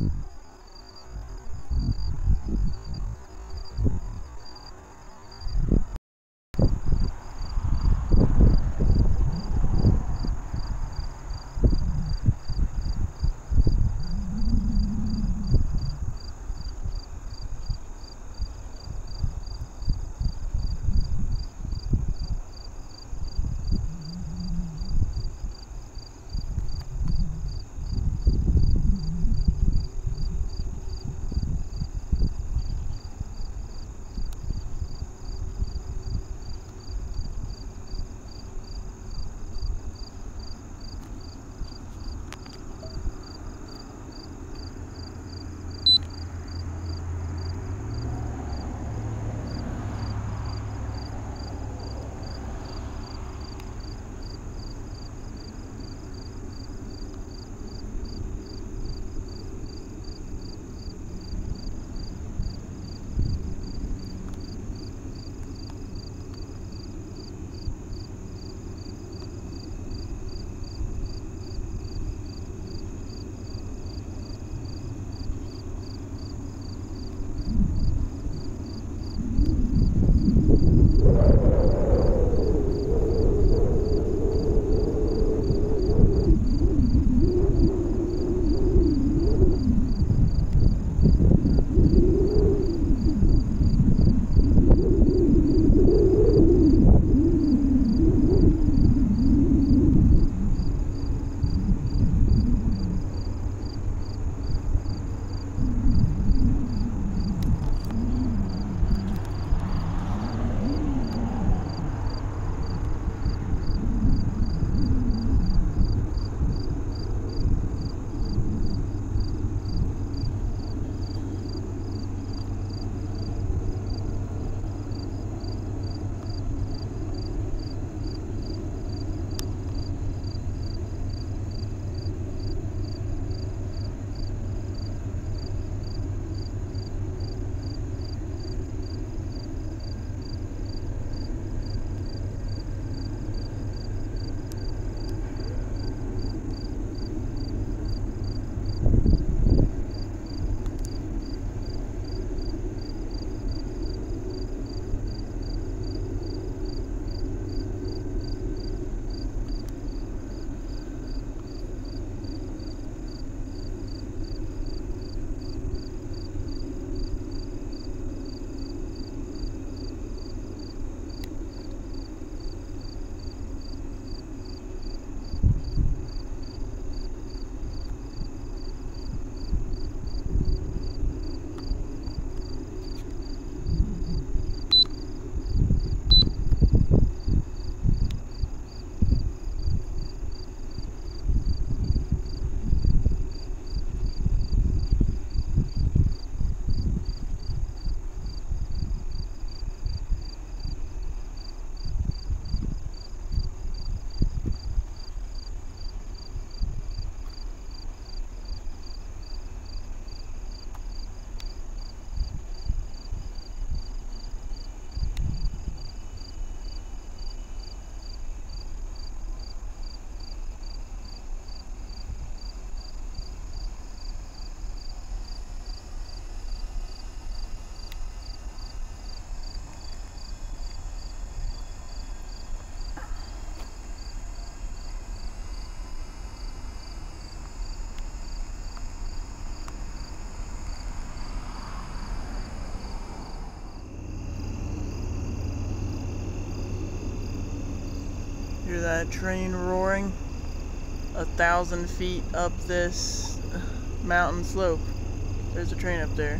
Mm-hmm. Thank you. Hear that train roaring? A thousand feet up this mountain slope. There's a train up there.